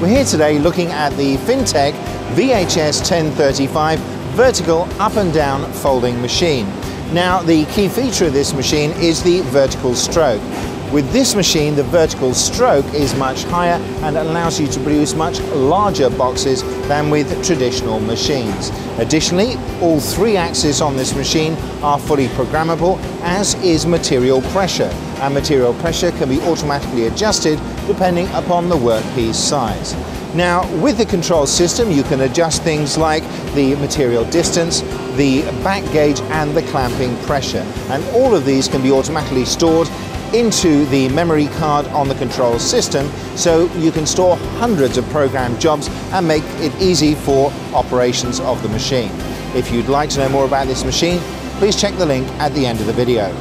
We're here today looking at the Fintek VHS 1035 vertical up and down folding machine. Now the key feature of this machine is the vertical stroke. With this machine, the vertical stroke is much higher and allows you to produce much larger boxes than with traditional machines. Additionally, all three axes on this machine are fully programmable, as is material pressure. And material pressure can be automatically adjusted depending upon the workpiece size. Now, with the control system, you can adjust things like the material distance, the back gauge, and the clamping pressure. And all of these can be automatically stored into the memory card on the control system so you can store hundreds of programmed jobs and make it easy for operations of the machine. If you'd like to know more about this machine, please check the link at the end of the video.